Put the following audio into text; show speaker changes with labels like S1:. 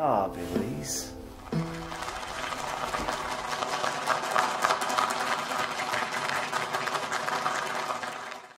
S1: Ah, Billy's.